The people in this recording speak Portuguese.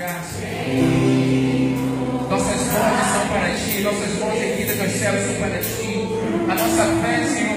Nossas mãos são para ti, nossas mãos erguidas aos céus são para ti. A nossa fé, Senhor.